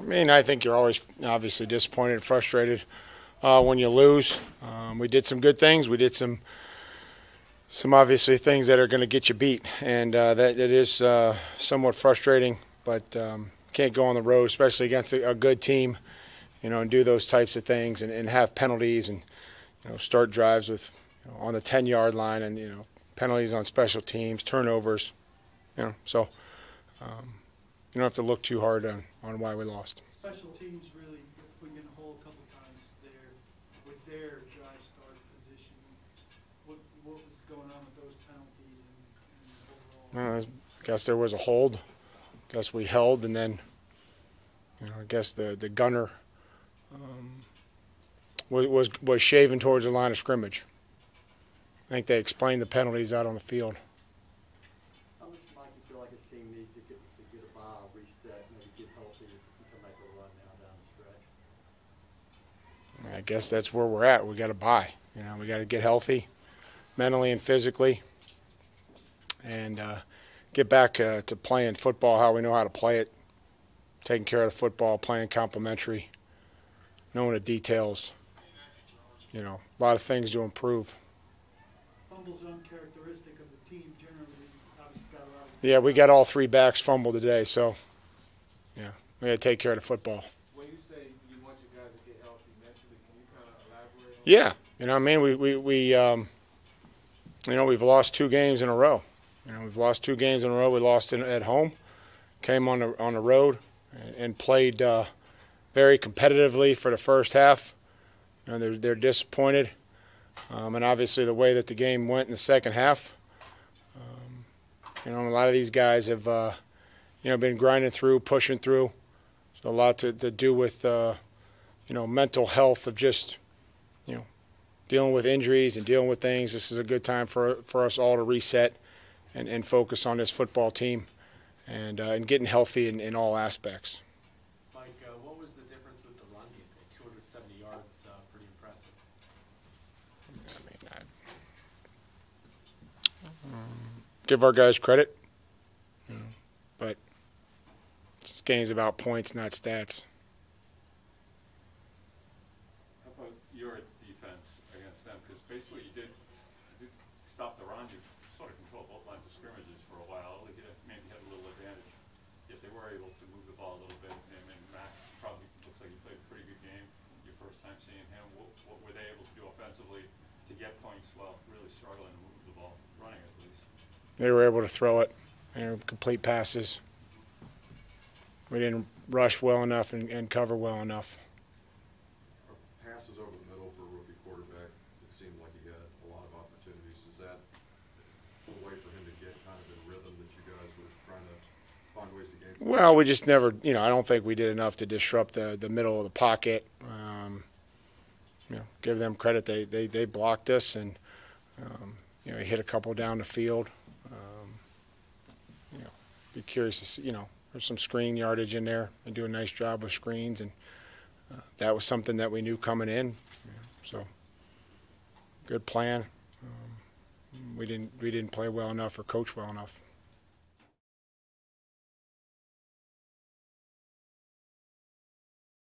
I mean, I think you're always obviously disappointed frustrated uh, when you lose. Um, we did some good things. We did some some obviously things that are going to get you beat, and uh, that it is uh, somewhat frustrating. But um, can't go on the road, especially against a, a, good team, you know, and do those types of things and, and have penalties and you know start drives with you know, on the 10 yard line and you know penalties on special teams, turnovers, you know. So um, you don't have to look too hard on, on why we lost. Special teams really, if in a hole a couple times there with their drive start position, what, what was going on with those penalties and, and overall? Uh, I guess there was a hold. I guess we held, and then you know, I guess the the gunner um, was, was was shaving towards the line of scrimmage. I think they explained the penalties out on the field. How much might you feel like this team needs to get, to get a bye, reset, maybe get healthy, and come make a run now down the stretch? I guess that's where we're at. We got to bye. You know, we got to get healthy, mentally and physically, and uh, get back uh, to playing football how we know how to play it, taking care of the football, playing complementary, knowing the details. You know, a lot of things to improve. Fumbles uncharacteristic of the team generally. Obviously got a lot of Yeah, we got all three backs fumbled today, so yeah, we got to take care of the football. When you say you want your guys to get healthy mentally, can you kind of elaborate Yeah, you know, what I mean, we we we um, you know we've lost two games in a row. You know, we've lost two games in a row. We lost in, at home, came on the on the road, and, and played uh, very competitively for the first half. You know, they're they're disappointed, um, and obviously the way that the game went in the second half. You know, a lot of these guys have uh, you know been grinding through, pushing through. So a lot to, to do with uh, you know mental health of just you know dealing with injuries and dealing with things. This is a good time for for us all to reset and, and focus on this football team and, uh, and getting healthy in, in all aspects. Mike, uh, what was the difference with the run game? 270 yards, uh, pretty impressive. I mean, I, um, give our guys credit, you know, but this game's about points, not stats. How about your defense against them? Because basically you did, stop the run. You sort of controlled both lines of scrimmages for a while. You maybe had a little advantage. Yet they were able to move the ball a little bit. And then Mac's probably looks like he played a pretty good game. Your first time seeing him. What, what were they able to do offensively to get points while really struggling to move the ball, running at least? They were able to throw it and complete passes. We didn't rush well enough and, and cover well enough. passes over the middle for a rookie quarterback, it seemed like he had a lot of opportunities. Is that a way for him to get kind of in rhythm that you guys were trying to find ways to game? Well, we just never, you know, I don't think we did enough to disrupt the, the middle of the pocket. Um, you know, give them credit. They, they, they blocked us and, um, you know, he hit a couple down the field. Be curious to see, you know, there's some screen yardage in there. They do a nice job with screens, and uh, that was something that we knew coming in. so, good plan. Um, we didn't we didn't play well enough or coach well enough.